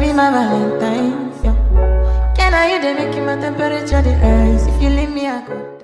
baby my Valentine. Yeah. Can I you they making my temperature rise? If you leave me, I go.